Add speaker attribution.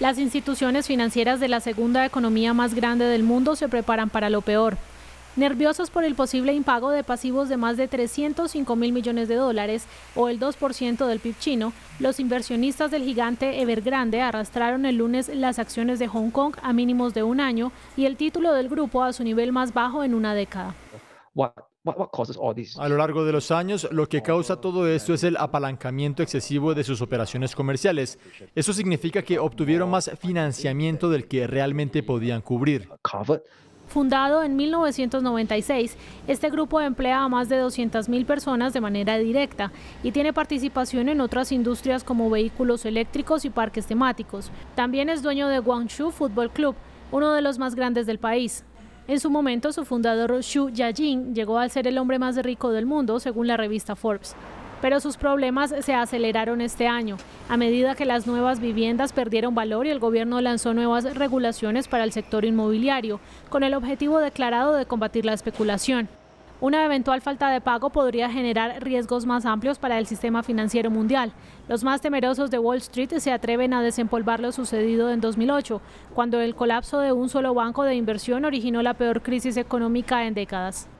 Speaker 1: Las instituciones financieras de la segunda economía más grande del mundo se preparan para lo peor. Nerviosos por el posible impago de pasivos de más de 305 mil millones de dólares o el 2% del PIB chino, los inversionistas del gigante Evergrande arrastraron el lunes las acciones de Hong Kong a mínimos de un año y el título del grupo a su nivel más bajo en una década.
Speaker 2: A lo largo de los años, lo que causa todo esto es el apalancamiento excesivo de sus operaciones comerciales. Eso significa que obtuvieron más financiamiento del que realmente podían cubrir.
Speaker 1: Fundado en 1996, este grupo emplea a más de 200.000 personas de manera directa y tiene participación en otras industrias como vehículos eléctricos y parques temáticos. También es dueño de Guangzhou Football Club, uno de los más grandes del país. En su momento, su fundador Xu Yajing llegó a ser el hombre más rico del mundo, según la revista Forbes. Pero sus problemas se aceleraron este año, a medida que las nuevas viviendas perdieron valor y el gobierno lanzó nuevas regulaciones para el sector inmobiliario, con el objetivo declarado de combatir la especulación. Una eventual falta de pago podría generar riesgos más amplios para el sistema financiero mundial. Los más temerosos de Wall Street se atreven a desempolvar lo sucedido en 2008, cuando el colapso de un solo banco de inversión originó la peor crisis económica en décadas.